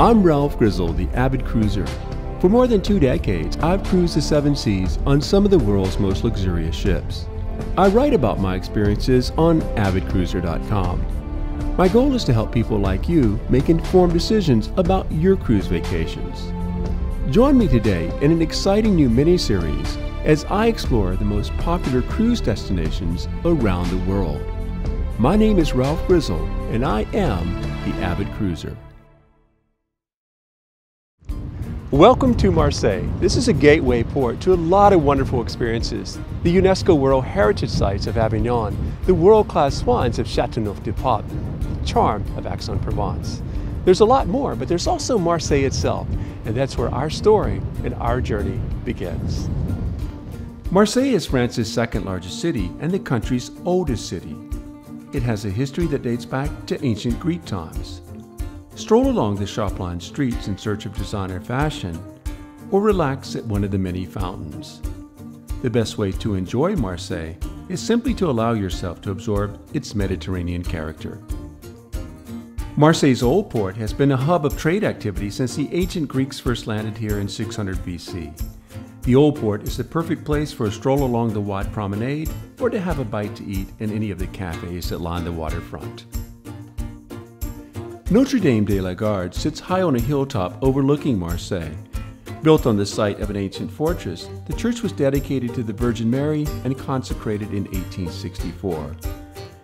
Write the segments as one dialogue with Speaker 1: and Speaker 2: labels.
Speaker 1: I'm Ralph Grizzle, the avid cruiser. For more than two decades, I've cruised the seven seas on some of the world's most luxurious ships. I write about my experiences on avidcruiser.com. My goal is to help people like you make informed decisions about your cruise vacations. Join me today in an exciting new mini-series as I explore the most popular cruise destinations around the world. My name is Ralph Grizzle, and I am the Avid Cruiser. Welcome to Marseille. This is a gateway port to a lot of wonderful experiences. The UNESCO World Heritage Sites of Avignon, the world-class swans of Châteauneuf-du-Pape, the charm of Aix-en-Provence. There's a lot more, but there's also Marseille itself, and that's where our story and our journey begins. Marseille is France's second largest city and the country's oldest city. It has a history that dates back to ancient Greek times. Stroll along the shop-lined streets in search of designer fashion, or relax at one of the many fountains. The best way to enjoy Marseille is simply to allow yourself to absorb its Mediterranean character. Marseille's old port has been a hub of trade activity since the ancient Greeks first landed here in 600 BC. The Old Port is the perfect place for a stroll along the wide promenade or to have a bite to eat in any of the cafes that line the waterfront. Notre Dame de la Garde sits high on a hilltop overlooking Marseille. Built on the site of an ancient fortress, the church was dedicated to the Virgin Mary and consecrated in 1864.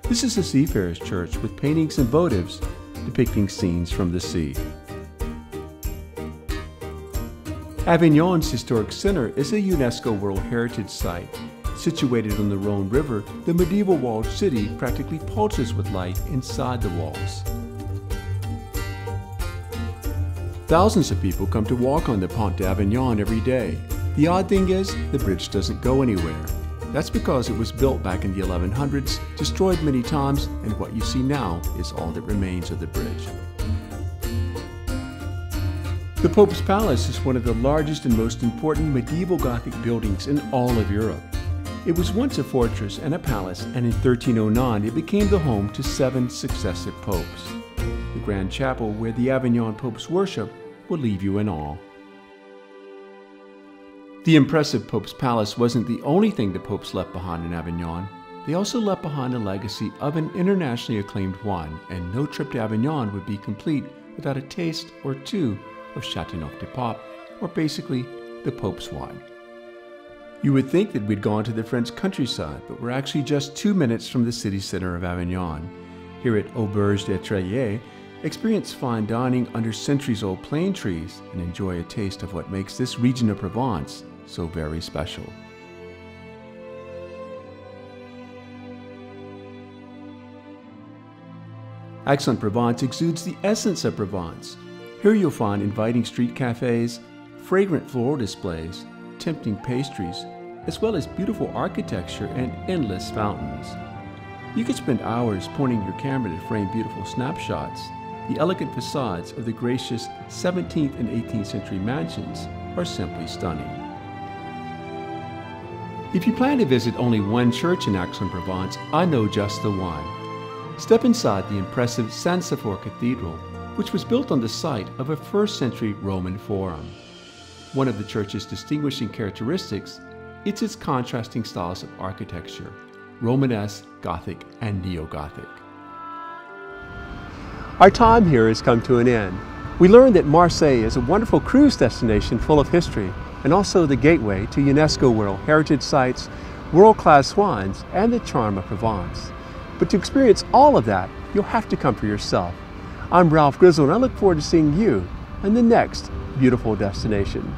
Speaker 1: This is a seafarer's church with paintings and votives depicting scenes from the sea. Avignon's historic center is a UNESCO World Heritage Site. Situated on the Rhone River, the medieval walled city practically pulses with life inside the walls. Thousands of people come to walk on the Pont d'Avignon every day. The odd thing is, the bridge doesn't go anywhere. That's because it was built back in the 1100s, destroyed many times, and what you see now is all that remains of the bridge. The Pope's Palace is one of the largest and most important medieval Gothic buildings in all of Europe. It was once a fortress and a palace, and in 1309 it became the home to seven successive popes. The Grand Chapel, where the Avignon popes worship, will leave you in awe. The impressive Pope's Palace wasn't the only thing the popes left behind in Avignon. They also left behind a legacy of an internationally acclaimed wine, and no trip to Avignon would be complete without a taste or two of Chateauneuf de Pape, or basically the Pope's wine. You would think that we'd gone to the French countryside, but we're actually just two minutes from the city center of Avignon. Here at Auberge de Treilles, Experience fine dining under centuries-old plane trees and enjoy a taste of what makes this region of Provence so very special. Aix-en-Provence exudes the essence of Provence. Here you'll find inviting street cafes, fragrant floral displays, tempting pastries, as well as beautiful architecture and endless fountains. You could spend hours pointing your camera to frame beautiful snapshots the elegant facades of the gracious 17th and 18th century mansions are simply stunning. If you plan to visit only one church in Aix-en-Provence, I know just the one. Step inside the impressive Saint-Symphorien Cathedral, which was built on the site of a first century Roman forum. One of the church's distinguishing characteristics is its contrasting styles of architecture, Romanesque, Gothic, and Neo-Gothic. Our time here has come to an end. We learned that Marseille is a wonderful cruise destination full of history and also the gateway to UNESCO World Heritage Sites, world-class swans, and the charm of Provence. But to experience all of that, you'll have to come for yourself. I'm Ralph Grizzle and I look forward to seeing you in the next beautiful destination.